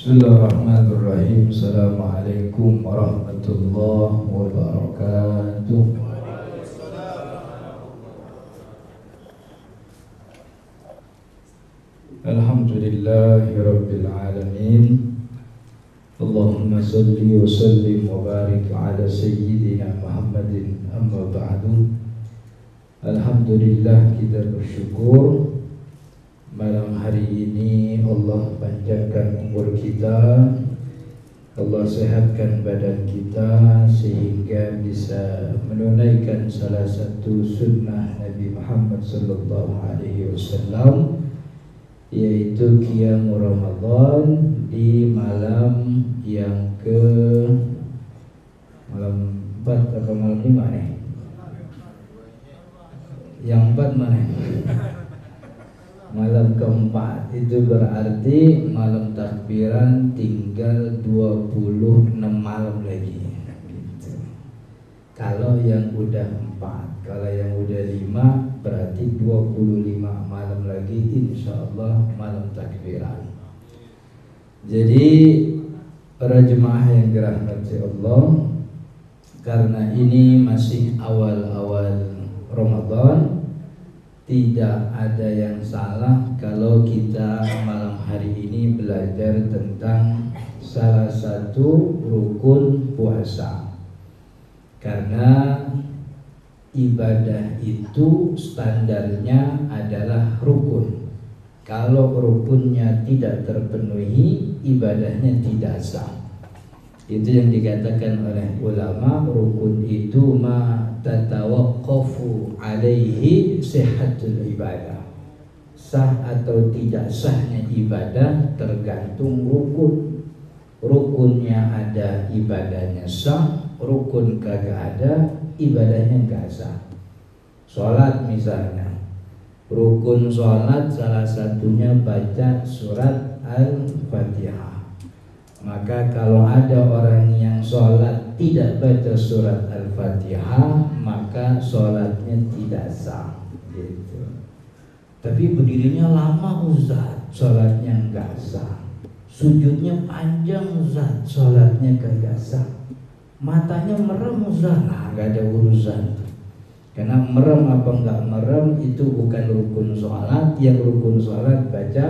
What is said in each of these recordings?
بسم الله الرحمن الرحيم السلام عليكم ورحمة الله وبركاته الحمد لله رب العالمين اللهم صل وسلم وبارك على سيدنا محمد أما بعد الحمد لله كده بالشكر Malam hari ini Allah panjangkan umur kita Allah sehatkan badan kita Sehingga bisa menunaikan salah satu sunnah Nabi Muhammad Sallallahu Alaihi Wasallam Yaitu Qiyam Ramadan Di malam yang ke Malam 4 atau malam 5 nih? Yang 4 mana malam keempat itu berarti malam takbiran tinggal 26 malam lagi gitu. kalau yang udah empat kalau yang udah lima berarti 25 malam lagi insya Allah malam takbiran jadi para jemaah yang dirahmati Allah karena ini masih awal-awal Ramadan tidak ada yang salah kalau kita malam hari ini belajar tentang salah satu rukun puasa. Karena ibadah itu standarnya adalah rukun. Kalau rukunnya tidak terpenuhi, ibadahnya tidak sah. Itu yang dikatakan oleh ulama rukun itu ma tatawaqqafu alaihi sihhatul ibadah. Sah atau tidak sahnya ibadah tergantung rukun. Rukunnya ada ibadahnya sah, rukun kagak ada ibadahnya enggak sah. Salat misalnya. Rukun salat salah satunya baca surat Al-Fatihah maka kalau ada orang yang sholat tidak baca surat Al-Fatihah Maka sholatnya tidak sah gitu. Tapi berdirinya lama Ustaz Sholatnya enggak sah. Sujudnya panjang Ustaz Sholatnya enggak sah. Matanya merem Ustaz. Nah enggak ada urusan. Karena merem apa enggak merem Itu bukan rukun sholat. Yang rukun sholat baca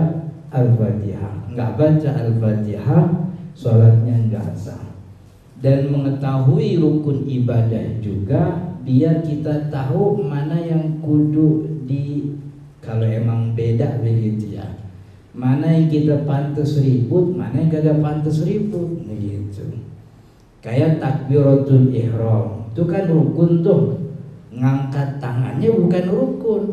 Al-Fatihah. Enggak baca Al-Fatihah sholatnya nggak sah. Dan mengetahui rukun ibadah juga biar kita tahu mana yang kudu di kalau emang beda begitu ya. Mana yang kita pantas ribut mana yang gak pantas ribut begitu. Kayak takbiratul ihram. Itu kan rukun tuh. Ngangkat tangannya bukan rukun.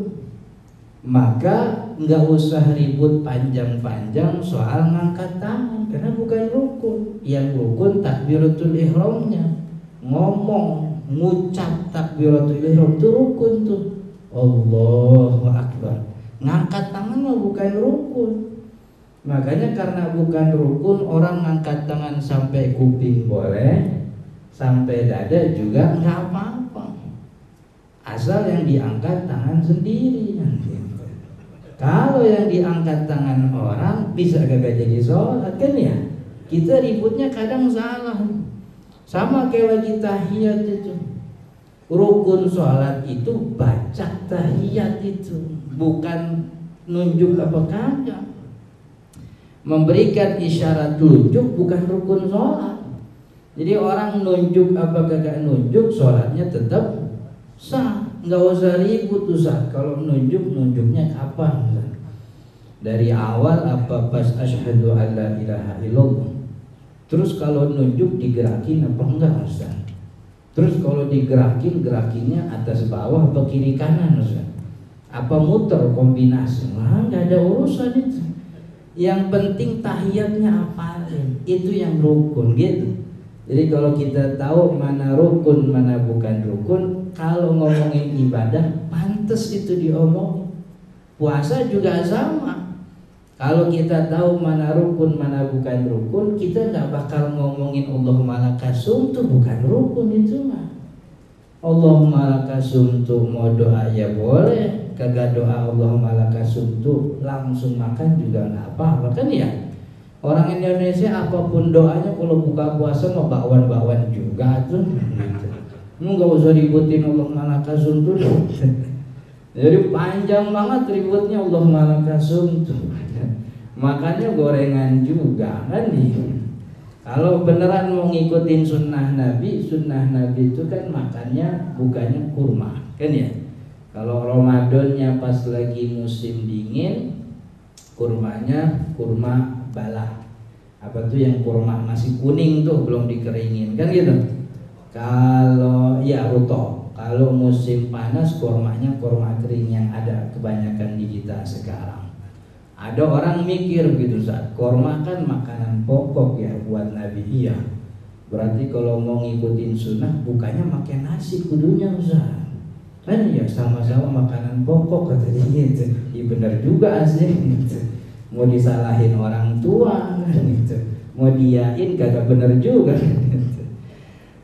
Maka nggak usah ribut panjang-panjang soal ngangkat tangan karena bukan rukun. Yang rukun takbiratul ihramnya. Ngomong ngucap takbiratul ihram itu rukun tuh. Allahu akbar. Ngangkat tangan mah bukan rukun. Makanya karena bukan rukun orang ngangkat tangan sampai kuping boleh sampai dada juga nggak apa-apa. Asal yang diangkat tangan sendiri kalau yang diangkat tangan orang bisa gak jadi sholat kan ya? Kita ributnya kadang salah. Sama kayak lagi tahiyat itu. Rukun sholat itu baca tahiyat itu, bukan nunjuk apa kagak. Memberikan isyarat tunjuk bukan rukun sholat. Jadi orang nunjuk apa kagak nunjuk sholatnya tetap sah nggak usah ribut Ustaz. Kalau nunjuk nunjuknya kapan Ustaz? dari awal apa pas asyhadu alla ilaha illallah? Terus kalau nunjuk digerakin apa enggak Ustaz? Terus kalau digerakin gerakinnya atas bawah apa kiri kanan Ustaz? Apa muter kombinasi? Wah nggak ada urusan itu. Yang penting tahiyatnya apa? Itu yang rukun gitu. Jadi kalau kita tahu mana rukun mana bukan rukun kalau ngomongin ibadah pantas itu diomong puasa juga sama. Kalau kita tahu mana rukun mana bukan rukun kita nggak bakal ngomongin Allah lakasum itu bukan rukun itu mah. Allah lakasum tuh mau doa ya boleh. Kagak doa Allah lakasum tuh langsung makan juga nggak apa-apa kan ya? Orang Indonesia apa pun doanya kalau buka puasa mau bakwan-bakwan juga tuh. Gitu. Nggak usah ributin Allah malakasum tuh. Jadi panjang banget ributnya Allah malakasum tuh. Makanya gorengan juga kan nih. Kalau beneran mau ngikutin sunnah Nabi, sunnah Nabi itu kan makannya bukannya kurma, kan ya? Kalau Ramadannya pas lagi musim dingin, kurmanya kurma bala apa tuh yang kurma masih kuning tuh belum dikeringin kan gitu kalau ya ruto. Kalau musim panas kurmanya kurma kering yang ada kebanyakan di kita sekarang. Ada orang mikir gitu saat kurma kan makanan pokok ya buat nabi. Iya. Berarti kalau mau ngikutin sunnah bukannya makan nasi kudunya Ustaz? Kan ya sama-sama makanan pokok kata dia gitu. Iya benar juga asli gitu. Mau disalahin orang tua gitu. Mau diain kagak bener juga. gitu.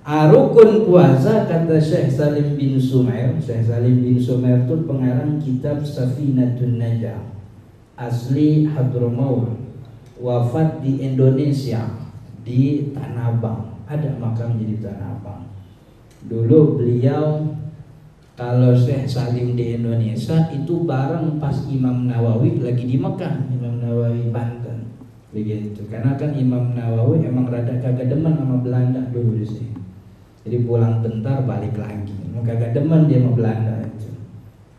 Arukun puasa kata Syekh Salim bin Sumair. Syekh Salim bin Sumair itu pengarang kitab Safinatun Najah. Asli Hadramaut Wafat di Indonesia Di Tanah Abang. Ada makam di Tanah Abang. Dulu beliau kalau Syekh Salim di Indonesia itu bareng pas Imam Nawawi lagi di Mekah. Imam Nawawi Banten. Begitu. Karena kan Imam Nawawi emang rada kagak demen sama Belanda dulu sih jadi pulang bentar balik lagi. Kagak demen dia sama Belanda itu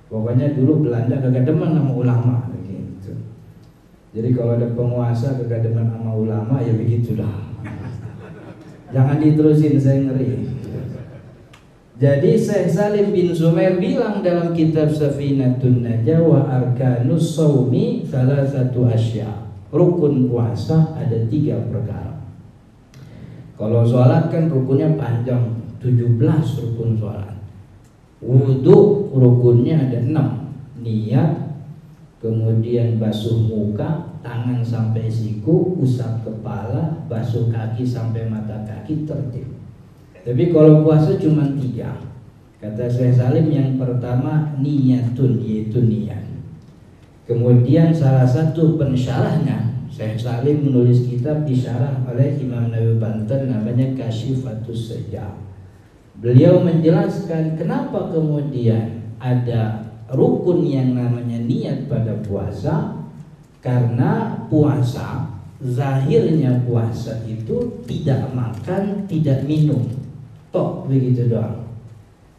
pokoknya dulu Belanda kagak demen sama ulama begitu jadi kalau ada penguasa kagak demen sama ulama ya begitulah. Jangan diterusin saya ngeri. Jadi Syekh Salim bin Zumair bilang dalam kitab Safinatun Najah wa arkanus saumi salah satu asya. Rukun puasa ada tiga perkara. Kalau sholat kan rukunnya panjang 17 rukun sholat. Wudhu rukunnya ada 6 Niat Kemudian basuh muka Tangan sampai siku Usap kepala Basuh kaki sampai mata kaki tertib tapi kalau puasa cuma tiga. Kata saya Salim yang pertama niyatun yaitu niat. Kemudian salah satu pensyarahnya saya Salim menulis kitab disyarah oleh Imam Nawawi Banten namanya Kasyifatus Sejak. Beliau menjelaskan kenapa kemudian ada rukun yang namanya niat pada puasa karena puasa zahirnya puasa itu tidak makan, tidak minum. Tok begitu doang.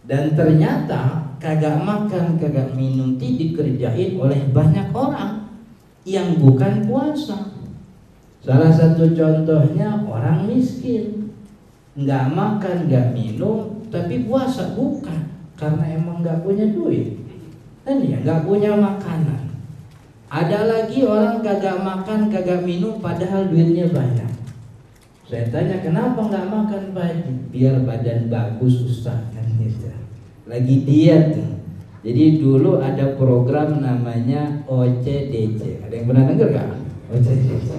Dan ternyata kagak makan kagak minum dikerjain oleh banyak orang yang bukan puasa. Salah satu contohnya orang miskin. Nggak makan nggak minum tapi puasa bukan. Karena emang nggak punya duit. Dan ya nggak punya makanan. Ada lagi orang kagak makan kagak minum padahal duitnya banyak. Saya tanya kenapa nggak makan pagi? Biar badan bagus Ustaz kan gitu. Lagi diet Jadi dulu ada program namanya OCDC. Ada yang pernah dengar gak? OCDC.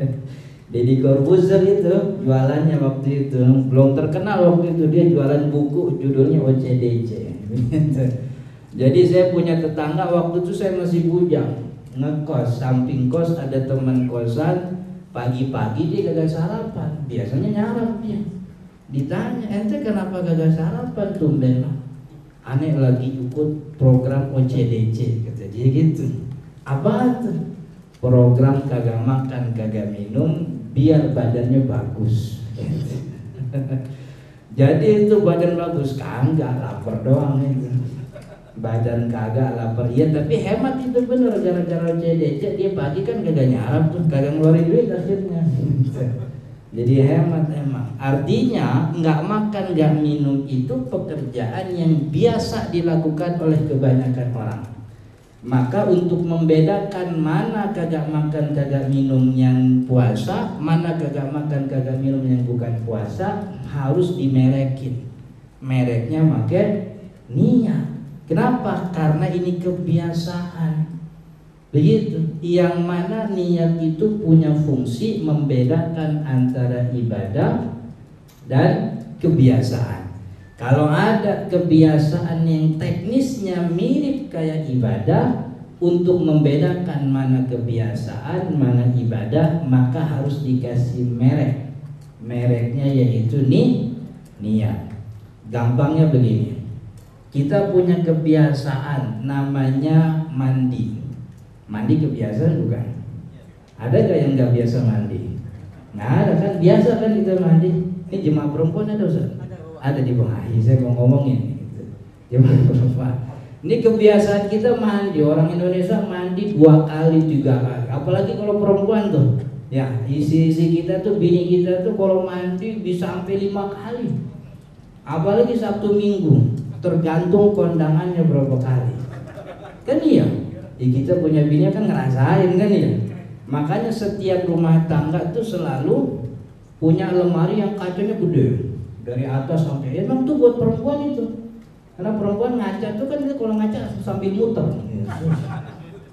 Dedi Corbuzier itu jualannya waktu itu belum terkenal waktu itu dia jualan buku judulnya OCDC. Jadi saya punya tetangga waktu itu saya masih bujang ngekos samping kos ada teman kosan pagi-pagi dia gagal sarapan biasanya nyarap dia ditanya ente kenapa gagal sarapan tumben aneh lagi ikut program OCDC kata dia gitu. Apa tuh? Program kagak makan kagak minum biar badannya bagus. Jadi itu badan bagus kagak lapar doang itu. Badan kagak lapar. Iya tapi hemat itu bener gara-gara CDC dia pagi kan kagak nyarap tuh kagak ngeluarin duit akhirnya jadi hemat emang artinya nggak makan nggak minum itu pekerjaan yang biasa dilakukan oleh kebanyakan orang maka untuk membedakan mana kagak makan kagak minum yang puasa mana kagak makan kagak minum yang bukan puasa harus dimerekin mereknya makan niat Kenapa? Karena ini kebiasaan. Begitu. Yang mana niat itu punya fungsi membedakan antara ibadah dan kebiasaan. Kalau ada kebiasaan yang teknisnya mirip kayak ibadah, untuk membedakan mana kebiasaan, mana ibadah, maka harus dikasih merek. Mereknya yaitu nih niat. Gampangnya begini. Kita punya kebiasaan namanya mandi. Mandi kebiasaan bukan? Ada gak yang gak biasa mandi? Nggak ada kan? Biasa kan kita mandi. Ini jemaah perempuan ada Ustaz? Ada di bawah. Saya mau ngomongin. Jemaah perempuan ini kebiasaan kita mandi, orang Indonesia mandi dua kali, tiga kali. Apalagi kalau perempuan tuh, ya isi-isi kita tuh, bini kita tuh kalau mandi bisa sampai lima kali. Apalagi Sabtu Minggu, tergantung kondangannya berapa kali. Kan iya, ya, kita punya bini kan ngerasain kan ya. Makanya setiap rumah tangga tuh selalu punya lemari yang kacanya gede dari atas sampai emang tuh buat perempuan itu karena perempuan ngaca tuh kan kalau ngaca sambil muter.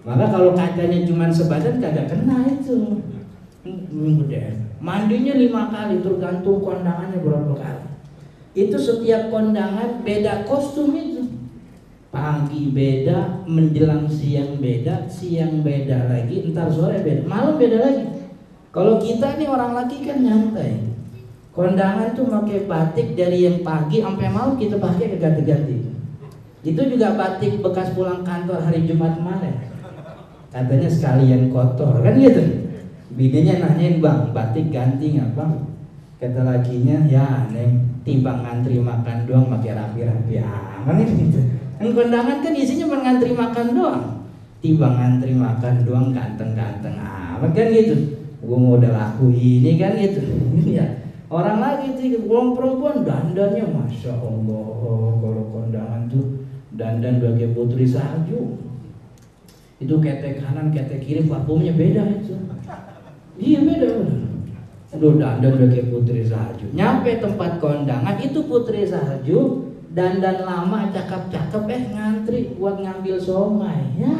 Maka kalau kacanya cuma sebadan kagak kena itu. Mandinya lima kali tergantung kondangannya berapa kali. Itu setiap kondangan beda kostum itu. Pagi beda, menjelang siang beda, siang beda lagi, entar sore beda, malam beda lagi. Kalau kita nih orang laki kan nyantai. Kondangan tuh pakai batik dari yang pagi sampai malam kita pakai ganti-ganti. Itu juga batik bekas pulang kantor hari Jumat kemarin. Katanya sekalian kotor kan gitu. Bininya nanyain bang, batik ganti nggak bang? Kata lakinya, ya neng timbang ngantri makan doang pakai rapi-rapi aman gitu. Kan kondangan kan isinya mengantri makan doang. Timbang ngantri makan doang ganteng-ganteng amat kan gitu. Gue mau udah laku ini kan gitu. ya Orang lagi sih, orang perempuan dandannya masya Allah kalau kondangan tuh dandan sebagai putri salju. Itu ketek kanan, ketek kiri parfumnya beda itu. Iya beda. Aduh dandan sebagai putri salju. Nyampe tempat kondangan itu putri salju dandan lama cakep-cakep eh ngantri buat ngambil somai ya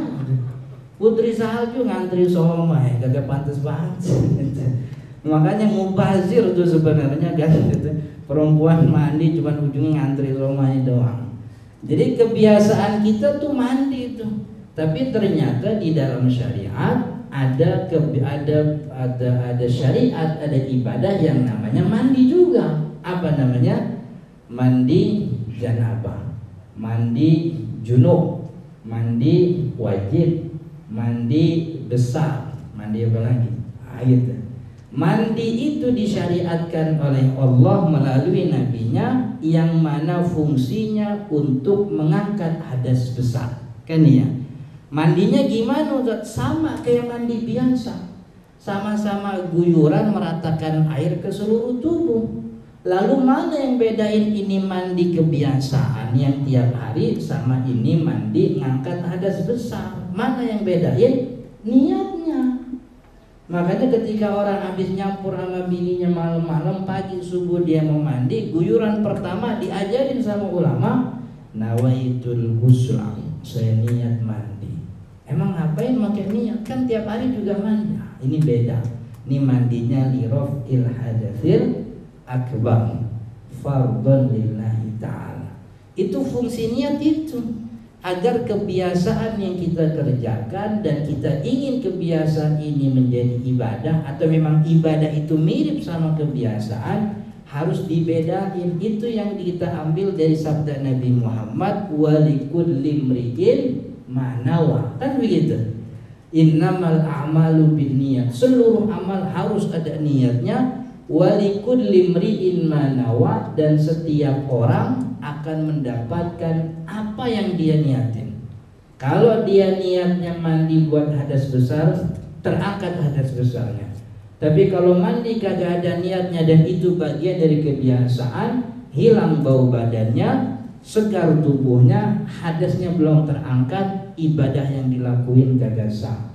putri salju ngantri somai kagak pantas banget Makanya mubazir tuh sebenarnya kan gitu. Perempuan mandi cuma ujungnya ngantri somai doang. Jadi kebiasaan kita tuh mandi itu. Tapi ternyata di dalam syariat ada ke, ada ada ada syariat, ada ibadah yang namanya mandi juga. Apa namanya? Mandi janabah, mandi junub, mandi wajib, mandi besar, mandi apa lagi? Air. Mandi itu disyariatkan oleh Allah melalui nabinya yang mana fungsinya untuk mengangkat hadas besar. Kan ya? Mandinya gimana Sama kayak mandi biasa. Sama-sama guyuran meratakan air ke seluruh tubuh. Lalu mana yang bedain ini mandi kebiasaan yang tiap hari sama ini mandi ngangkat hadas besar? Mana yang bedain? Niatnya. Makanya ketika orang habis nyampur sama bininya malam-malam pagi subuh dia mau mandi, guyuran pertama diajarin sama ulama, nawaitul ghusla, saya niat mandi. Emang ngapain pakai niat? Kan tiap hari juga mandi. Nah, ini beda. Ini mandinya lirof il akbar fardhon lillahi ta'ala. Itu fungsi niat itu. Agar kebiasaan yang kita kerjakan dan kita ingin kebiasaan ini menjadi ibadah atau memang ibadah itu mirip sama kebiasaan harus dibedain. Itu yang kita ambil dari sabda Nabi Muhammad walikul limriin manawa kan begitu? Innamal a'malu niat. Seluruh amal harus ada niatnya walikul limriin manawa dan setiap orang akan mendapatkan apa yang dia niatin. Kalau dia niatnya mandi buat hadas besar, terangkat hadas besarnya. Tapi kalau mandi kagak ada niatnya dan itu bagian dari kebiasaan, hilang bau badannya, segar tubuhnya, hadasnya belum terangkat, ibadah yang dilakuin kagak sah.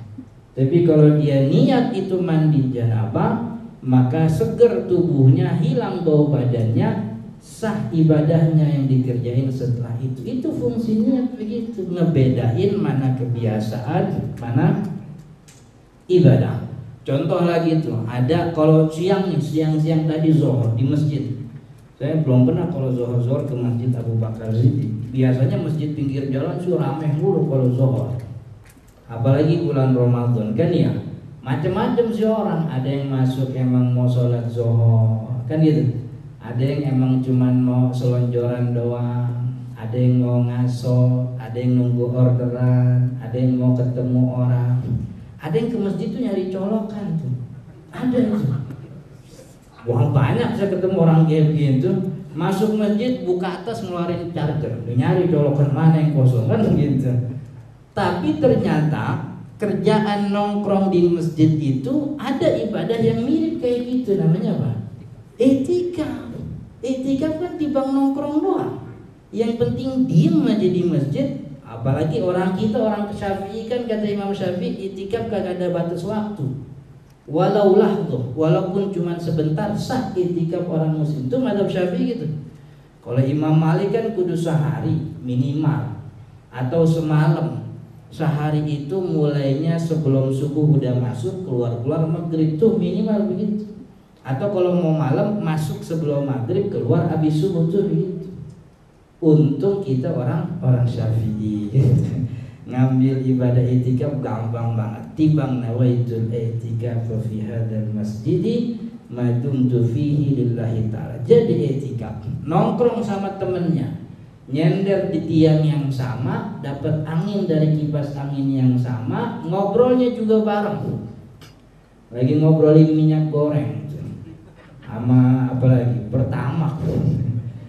Tapi kalau dia niat itu mandi janabah, maka segar tubuhnya, hilang bau badannya, sah ibadahnya yang dikerjain setelah itu. Itu fungsinya begitu. Ngebedain mana kebiasaan mana ibadah. Contoh lagi itu ada kalau siang siang-siang tadi zohor di masjid. Saya belum pernah kalau zohor-zohor ke masjid Abu Bakar Siddiq. Biasanya masjid pinggir jalan sih ramai mulu kalau zohor apalagi bulan Ramadan. Kan ya macam-macam sih orang. Ada yang masuk emang mau sholat zohor. Kan gitu. Ada yang emang cuman mau selonjoran doang. Ada yang mau ngaso ada yang nunggu orderan. Ada yang mau ketemu orang. Ada yang ke masjid tuh nyari colokan tuh. Ada itu Wah banyak saya ketemu orang kayak begitu. Masuk masjid buka atas ngeluarin charger. Nyari colokan mana yang kosong kan gitu. Tapi ternyata kerjaan nongkrong di masjid itu ada ibadah yang mirip kayak gitu namanya apa? Etika. Etika kan bang nongkrong doang. Yang penting diem aja di masjid. Apalagi orang kita orang Syafi'i kan kata Imam Syafi'i etika kagak ada batas waktu. Walaulah tuh, walaupun cuma sebentar sah etika orang muslim itu madhab Syafi'i gitu. Kalau Imam Malik kan kudu sehari minimal atau semalam sehari itu mulainya sebelum subuh udah masuk keluar keluar maghrib. Tuh minimal begitu. Atau kalau mau malam masuk sebelum maghrib keluar habis subuh tuh begitu. Untung kita orang orang syafi'i. Ngambil ibadah itikaf gampang banget. Tibang nawaitul itikaf fi hadzal masjid madumtu fihi lillahi ta'ala. Jadi itikaf. Nongkrong sama temennya nyender di tiang yang sama, dapat angin dari kipas angin yang sama, ngobrolnya juga bareng. Lagi ngobrolin minyak goreng, sama apa lagi? Pertama,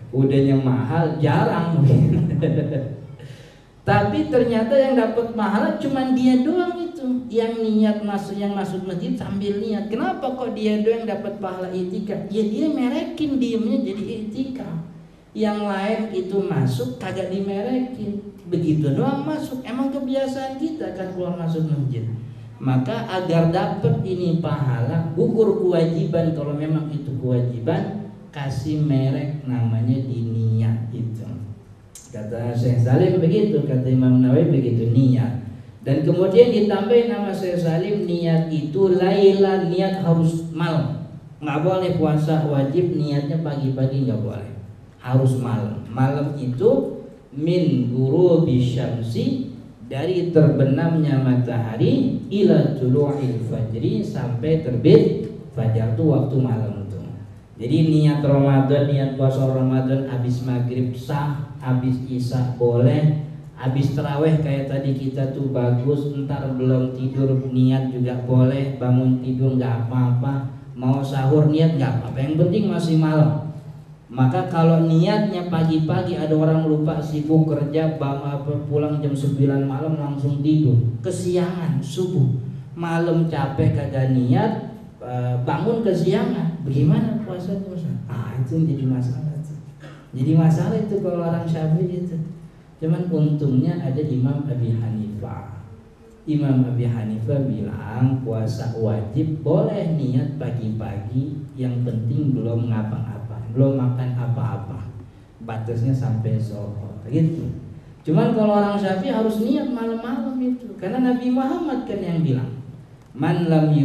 udahnya mahal, jarang. Tapi ternyata yang dapat mahal cuma dia doang itu yang niat masuk yang masuk masjid sambil niat. Kenapa kok dia doang dapat pahala itikaf? Ya dia merekin diemnya jadi itikaf yang lain itu masuk kagak dimerekin. Begitu doang masuk. Emang kebiasaan kita kan keluar masuk masjid. Maka agar dapat ini pahala ukur kewajiban. Kalau memang itu kewajiban kasih merek namanya di niat itu. Kata Syekh Salim begitu kata Imam Nawawi begitu niat. Dan kemudian ditambahin nama Syekh Salim niat itu laila niat harus malam nggak boleh puasa wajib niatnya pagi-pagi nggak boleh harus malam. Malam itu min guru bisyamsi dari terbenamnya matahari ila tulu'il fajri sampai terbit fajar itu waktu malam itu. Jadi niat Ramadan, niat puasa Ramadan habis maghrib sah, habis isya boleh, habis teraweh kayak tadi kita tuh bagus, ntar belum tidur niat juga boleh, bangun tidur nggak apa-apa, mau sahur niat nggak apa-apa, yang penting masih malam. Maka kalau niatnya pagi-pagi ada orang lupa sibuk kerja pulang jam 9 malam langsung tidur. Kesiangan subuh. Malam capek kagak niat eh, bangun kesiangan. Bagaimana puasa puasa? Ah itu jadi masalah jadi masalah itu kalau orang syafi'i itu. Cuman untungnya ada Imam Abi Hanifah. Imam Abi Hanifah bilang puasa wajib boleh niat pagi-pagi yang penting belum ngapa-ngapa belum makan apa-apa. Batasnya sampai zuhur gitu cuman kalau orang syafi'i harus niat malam-malam itu. Karena Nabi Muhammad kan yang bilang man lam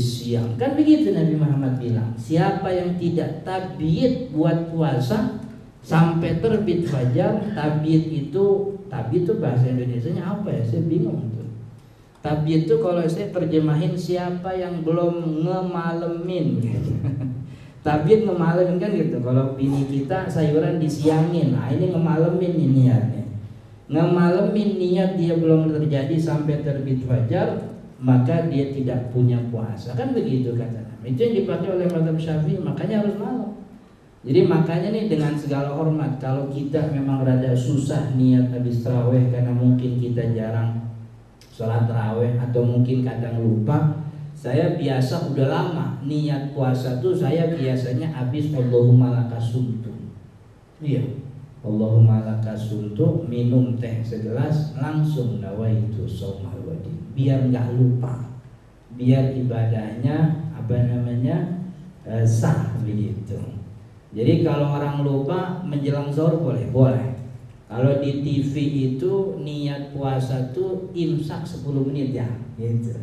siang kan begitu Nabi Muhammad bilang siapa yang tidak tabiat buat puasa sampai terbit fajar tabiat itu tabiat itu bahasa Indonesia nya apa ya? Saya bingung tuh. Tabiat itu kalau saya terjemahin siapa yang belum ngemalemin Tabit ngemalemin kan gitu. Kalau bini kita sayuran disiangin, nah ini ngemalemin ini niatnya. Ngemalemin niat dia belum terjadi sampai terbit fajar, maka dia tidak punya puasa. Kan begitu kata Itu yang dipakai oleh Madhab Syafi'i, makanya harus malam. Jadi makanya nih dengan segala hormat kalau kita memang rada susah niat habis terawih karena mungkin kita jarang sholat terawih atau mungkin kadang lupa saya biasa udah lama niat puasa tuh saya biasanya habis Allahumma lakasuntu. Iya. Allahumma lakasuntu minum teh segelas langsung nawaitu saumal wadi. Biar nggak lupa. Biar ibadahnya apa namanya eh, sah begitu. Jadi kalau orang lupa menjelang sahur boleh, boleh. Kalau di TV itu niat puasa tuh imsak 10 menit ya, gitu.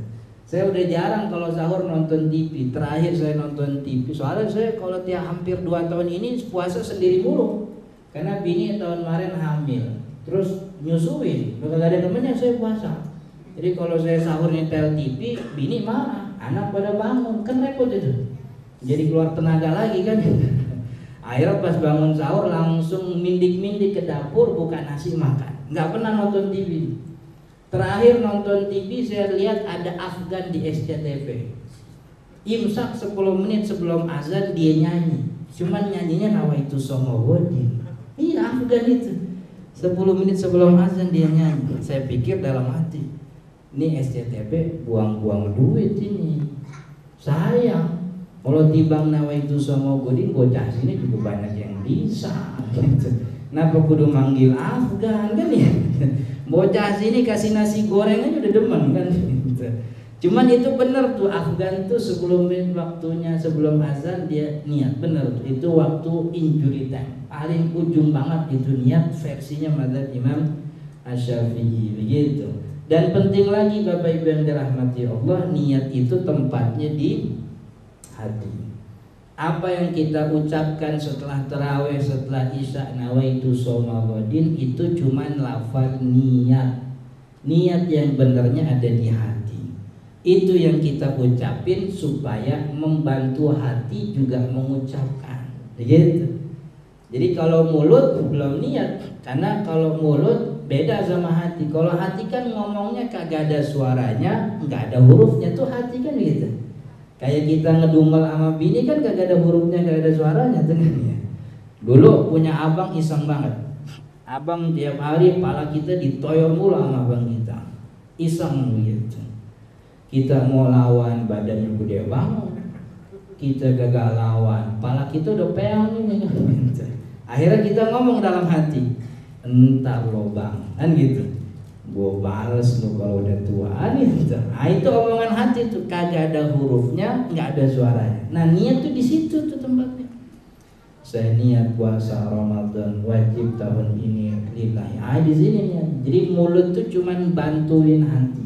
Saya udah jarang kalau sahur nonton TV. Terakhir saya nonton TV. Soalnya saya kalau tiap hampir 2 tahun ini puasa sendiri mulu. Karena bini tahun kemarin hamil. Terus nyusuin. Kalau ada temennya saya puasa. Jadi kalau saya sahur nyetel TV, bini marah, anak pada bangun, kan repot itu. Jadi keluar tenaga lagi kan. Akhirnya pas bangun sahur langsung mindik-mindik ke dapur buka nasi makan. Nggak pernah nonton TV. Terakhir nonton TV saya lihat ada Afgan di SCTV. Imsak 10 menit sebelum azan dia nyanyi. Cuman nyanyinya nawa itu Somowodin. Iya Afgan itu. 10 menit sebelum azan dia nyanyi. Saya pikir dalam hati, ini SCTV buang-buang duit ini. Sayang kalau tibang nawa itu sama godin bocah sini juga banyak yang bisa. Gitu. Kenapa kudu manggil Afgan kan ya? Bocah sini kasih nasi goreng aja udah demen kan. Cuman itu benar tuh Afgan tuh sebelum waktunya sebelum azan dia niat benar tuh itu waktu injury time paling ujung banget itu niat versinya madzhab Imam Asy-Syafi'i begitu. Dan penting lagi Bapak Ibu yang dirahmati Allah niat itu tempatnya di hati. Apa yang kita ucapkan setelah terawih, setelah isya, nawaitu somagodin itu cuma lafal niat. Niat yang benarnya ada di hati. Itu yang kita ucapin supaya membantu hati juga mengucapkan. Begitu. Jadi kalau mulut belum niat, karena kalau mulut beda sama hati. Kalau hati kan ngomongnya kagak ada suaranya, nggak ada hurufnya tuh hati kan gitu. Kayak kita ngedumel sama bini kan gak ada hurufnya, gak ada suaranya tuh ya. Dulu punya abang iseng banget. Abang tiap hari pala kita ditoyor mulu sama abang kita. Iseng begitu. Kita mau lawan badannya gede banget. Kita gagal lawan, pala kita udah peang. Akhirnya kita ngomong dalam hati, entar lo bang, kan gitu gue bales lu kalau udah tua. Nih nah itu omongan hati tuh. Kagak ada hurufnya nggak ada suaranya. Nah niat tuh di situ tuh tempatnya. Saya niat puasa Ramadan wajib tahun ini lillahi. Ah di sini ya jadi mulut tuh cuman bantuin hati.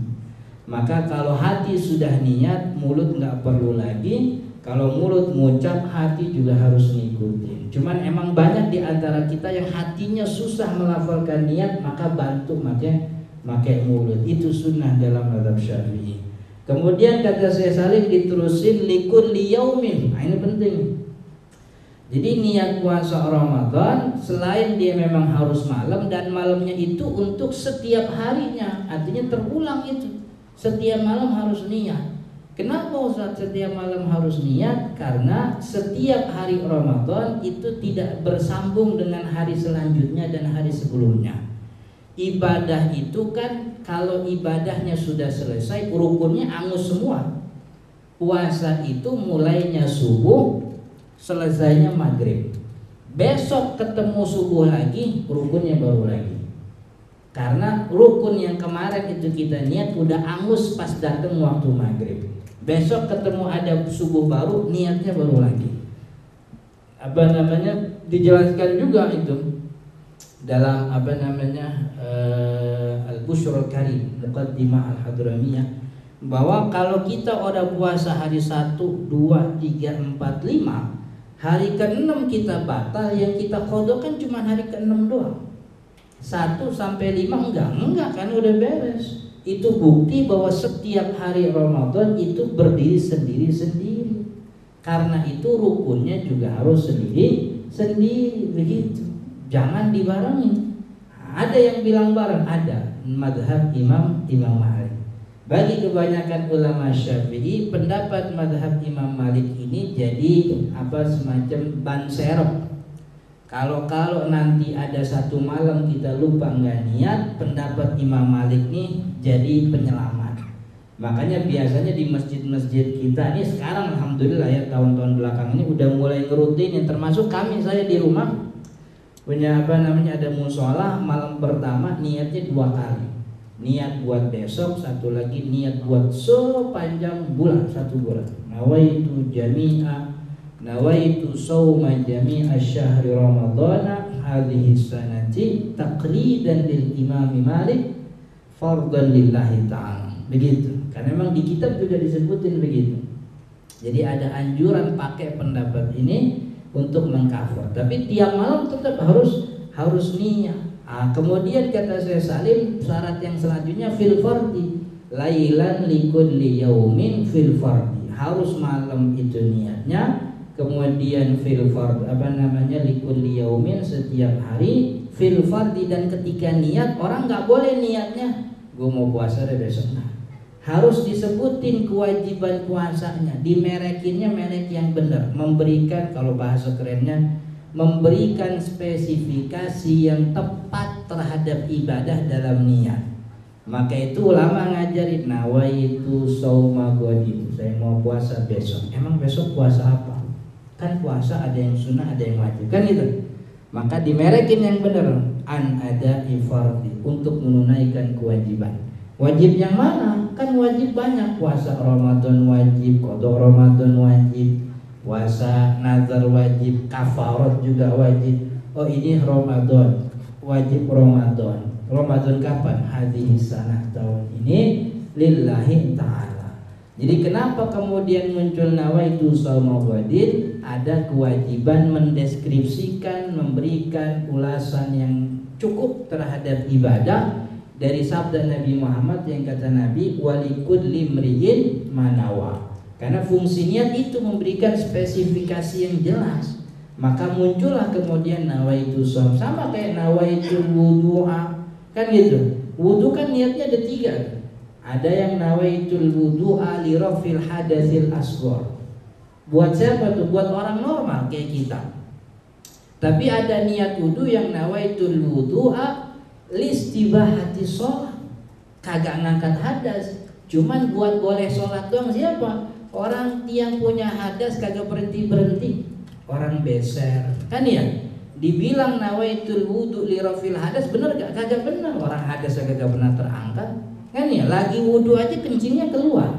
Maka kalau hati sudah niat mulut nggak perlu lagi. Kalau mulut ngucap hati juga harus ngikutin. Cuman emang banyak di antara kita yang hatinya susah melafalkan niat maka bantu makanya pakai mulut. Itu sunnah dalam madhab syafi'i. Kemudian kata saya saling diterusin likur liyaumin nah, ini penting. Jadi niat puasa Ramadan selain dia memang harus malam dan malamnya itu untuk setiap harinya. Artinya terulang itu. Setiap malam harus niat. Kenapa Ustaz setiap malam harus niat? Karena setiap hari Ramadan itu tidak bersambung dengan hari selanjutnya dan hari sebelumnya ibadah itu kan kalau ibadahnya sudah selesai rukunnya angus semua. Puasa itu mulainya subuh selesainya maghrib. Besok ketemu subuh lagi rukunnya baru lagi. Karena rukun yang kemarin itu kita niat udah angus pas datang waktu maghrib. Besok ketemu ada subuh baru niatnya baru lagi. Apa namanya? Dijelaskan juga itu dalam apa namanya uh, eh, al bushrul karim muqaddimah al hadramiyah bahwa kalau kita udah puasa hari 1, 2, 3, 4, 5 hari ke-6 kita batal yang kita kodok kan cuma hari ke-6 doang. 1 sampai 5 enggak enggak kan udah beres. Itu bukti bahwa setiap hari Ramadan itu berdiri sendiri-sendiri karena itu rukunnya juga harus sendiri sendiri begitu jangan dibarengi. Ada yang bilang bareng, ada madhab Imam Imam Malik. Bagi kebanyakan ulama Syafi'i, pendapat madhab Imam Malik ini jadi apa semacam ban serep. Kalau kalau nanti ada satu malam kita lupa nggak niat, pendapat Imam Malik nih jadi penyelamat. Makanya biasanya di masjid-masjid kita ini sekarang alhamdulillah ya tahun-tahun belakang ini udah mulai ngerutin yang termasuk kami saya di rumah punya apa namanya ada musola malam pertama niatnya dua kali. Niat buat besok satu lagi niat buat sepanjang bulan satu bulan. Nawaitu jami'a nawaitu sawma jami'a syahri ramadana hadhihi sanati taqlidan lil imam malik fardan lillahi ta'ala. Begitu. Karena memang di kitab juga disebutin begitu. Jadi ada anjuran pakai pendapat ini untuk mengcover. Tapi tiap malam tetap harus harus niat. Nah, kemudian kata saya Salim syarat yang selanjutnya fil fardi. Lailan likulli yaumin fil fardi. Harus malam itu niatnya kemudian fil fard apa namanya likulli yaumin setiap hari fil fardi. Dan ketika niat orang nggak boleh niatnya. Gue mau puasa deh besok nah harus disebutin kewajiban puasanya dimerekinnya merek yang benar memberikan kalau bahasa kerennya memberikan spesifikasi yang tepat terhadap ibadah dalam niat. Maka itu ulama ngajarin nawaitu sauma godin. Saya mau puasa besok. Emang besok puasa apa? Kan puasa ada yang sunnah, ada yang wajib. Kan itu. Maka dimerekin yang benar an ada ifardi untuk menunaikan kewajiban. Wajib yang mana? Kan wajib banyak. Puasa Ramadan wajib, kodok Ramadan wajib, puasa nazar wajib kafarat juga wajib. Oh ini Ramadan wajib Ramadan. Ramadan kapan? Hadis sanah tahun ini lillahi ta'ala. Jadi kenapa kemudian muncul nawaitu wadid? Ada kewajiban mendeskripsikan memberikan ulasan yang cukup terhadap ibadah dari sabda Nabi Muhammad yang kata Nabi walikud limriyin manawa karena fungsinya itu memberikan spesifikasi yang jelas. Maka muncullah kemudian nawaitu som sama kayak nawaitu wudu'a kan gitu. Wudu kan niatnya ada tiga. Ada yang nawaitul wudu'a li rafil hadasil asghar. Buat siapa tuh? Buat orang normal kayak kita. Tapi ada niat wudu yang nawaitul wudu'a listibahati sholat. Kagak ngangkat hadas. Cuman buat boleh sholat doang siapa? Orang yang punya hadas kagak berhenti berhenti, orang beser, kan ya? Dibilang nawaitul wudhu li rafil hadas bener gak? Kagak bener. Orang hadas kagak pernah terangkat, kan ya? Lagi wudhu aja kencingnya keluar.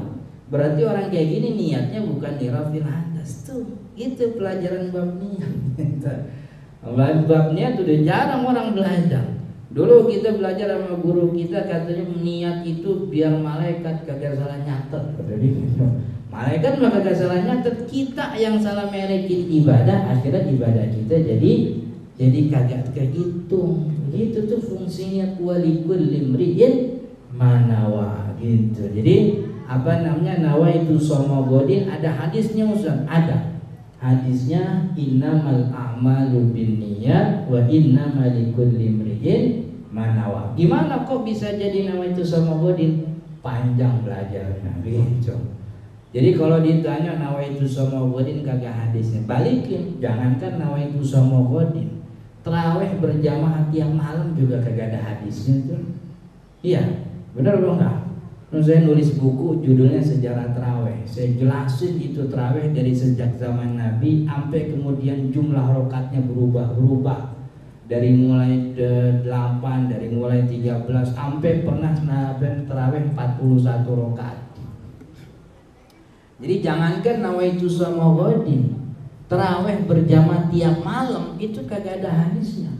Berarti orang kayak gini niatnya bukan li rafil hadas tuh. Itu pelajaran bab niat. bab niat udah jarang orang belajar. Dulu kita belajar sama guru kita katanya niat itu biar malaikat kagak salah nyatet. Malaikat maka gak salah nyatet kita yang salah merekin ibadah akhirnya ibadah kita jadi jadi kagak kehitung. Itu tuh fungsinya kualikul limriin manawa gitu. Jadi apa namanya nawa itu godin ada hadisnya Ustaz? Ada. Hadisnya innamal a'malu binniyat wa innamal likulli imri'in manawa. Gimana kok bisa jadi nawa itu godin? Panjang belajarnya gitu. Jadi kalau ditanya nawaitu sama godin kagak hadisnya, balikin. Jangankan nawaitu sama godin, teraweh berjamaah tiap malam juga kagak ada hadisnya tuh. Iya, benar bang enggak? Saya nulis buku judulnya Sejarah Terawih. Saya jelasin itu terawih dari sejak zaman Nabi sampai kemudian jumlah rokatnya berubah-berubah. Dari mulai 8 dari mulai 13 sampai pernah Nabi terawih 41 rokat jadi jangankan nawaitu sama godin Terawih berjamaah tiap malam Itu kagak ada hadisnya.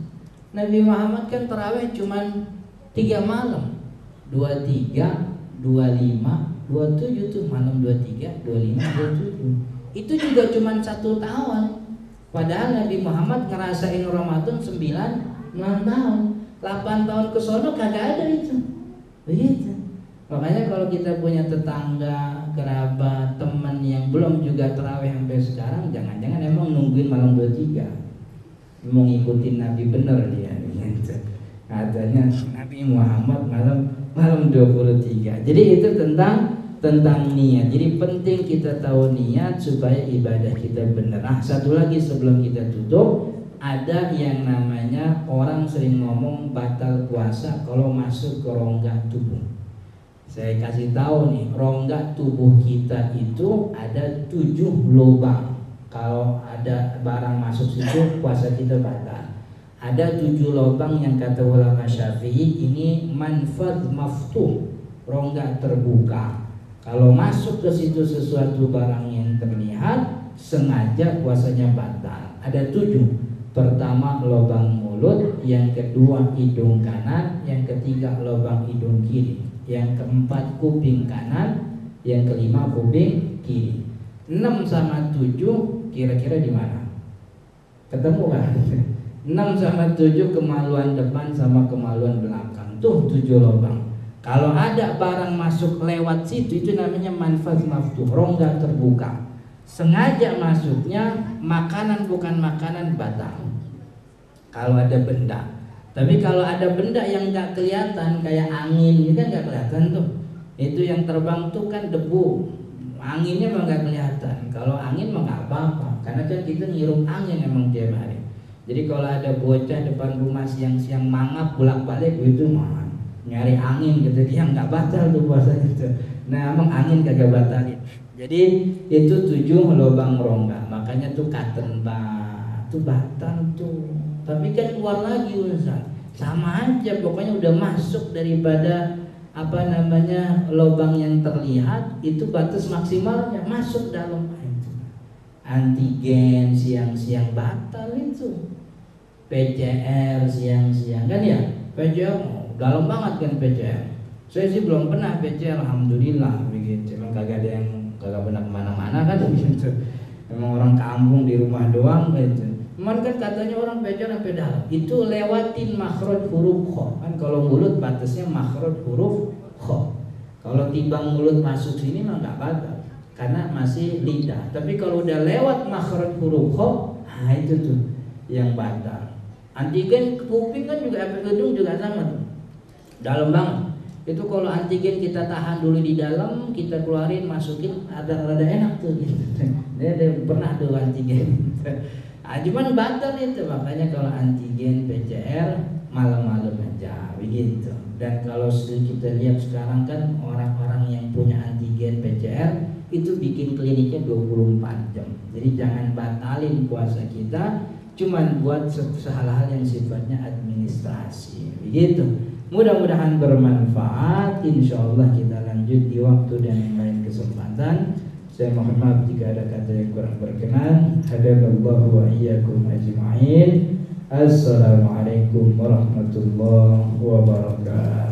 Nabi Muhammad kan terawih cuman tiga malam. Dua tiga dua lima dua tujuh tuh malam dua tiga dua lima dua tujuh. Itu juga cuma satu tahun. Padahal Nabi Muhammad ngerasain Ramadan sembilan enam tahun. Delapan tahun ke sono kagak ada itu. Begitu. Makanya kalau kita punya tetangga kerabat, teman yang belum juga terawih sampai sekarang, jangan-jangan emang nungguin malam 23 mau ngikutin Nabi bener dia gitu. Katanya Nabi Muhammad malam malam 23 Jadi itu tentang tentang niat. Jadi penting kita tahu niat supaya ibadah kita benar. Nah, satu lagi sebelum kita tutup, ada yang namanya orang sering ngomong batal puasa kalau masuk ke rongga tubuh. Saya kasih tahu nih, rongga tubuh kita itu ada tujuh lubang. Kalau ada barang masuk situ, puasa kita batal. Ada tujuh lubang yang kata ulama syafi'i ini manfaat maftuh, rongga terbuka. Kalau masuk ke situ sesuatu barang yang terlihat, sengaja puasanya batal. Ada tujuh. Pertama lubang mulut, yang kedua hidung kanan, yang ketiga lubang hidung kiri yang keempat kuping kanan, yang kelima kuping kiri. 6 sama 7 kira-kira di mana? Ketemu kan? 6 sama 7 kemaluan depan sama kemaluan belakang. Tuh 7 lubang. Kalau ada barang masuk lewat situ itu namanya manfaat maftuh, rongga terbuka. Sengaja masuknya makanan bukan makanan batal. Kalau ada benda. Tapi kalau ada benda yang nggak kelihatan kayak angin, itu kan nggak kelihatan tuh. Itu yang terbang tuh kan debu. Anginnya mah nggak kelihatan. Kalau angin mah apa-apa, karena kan kita ngirup angin emang tiap hari. Jadi kalau ada bocah depan rumah siang-siang mangap bolak-balik itu mah nyari angin gitu. Dia nggak batal tuh puasa itu nah emang angin kagak batalin jadi itu tujuh lubang rongga. Makanya tuh katen tuh batal tuh. Tapi kan keluar lagi Ustaz. Sama aja pokoknya udah masuk daripada apa namanya lubang yang terlihat itu batas maksimalnya. Masuk dalam antigen siang-siang batal itu PCR siang-siang. Kan ya PCR dalam banget kan PCR saya sih belum pernah PCR alhamdulillah. Begitu. Emang kagak ada yang kagak pernah ke mana-mana kan begitu emang orang kampung di rumah doang gitu. Cuman kan katanya orang PCR sampai dalam. Itu lewatin makhraj huruf kho kan kalau mulut batasnya makhraj huruf kho kalau timbang mulut masuk sini mah nggak batal karena masih lidah. Tapi kalau udah lewat makhraj huruf kho nah itu tuh yang batal antigen kuping kan juga efek hidung juga sama tuh. Dalam banget. Itu kalau antigen kita tahan dulu di dalam kita keluarin masukin ada rada enak tuh gitu. Dia pernah tuh antigen. Nah, cuman batal itu makanya kalau antigen PCR malam-malam aja begitu. Dan kalau kita lihat sekarang kan orang-orang yang punya antigen PCR itu bikin kliniknya 24 jam jadi jangan batalin puasa kita cuman buat hal-hal yang sifatnya administrasi begitu Mudah-mudahan bermanfaat. Insya Allah kita lanjut di waktu dan yang lain kesempatan. Saya mohon maaf jika ada kata yang kurang berkenan. Hadanallahu wa iyyakum ajma'in. Assalamualaikum warahmatullahi wabarakatuh.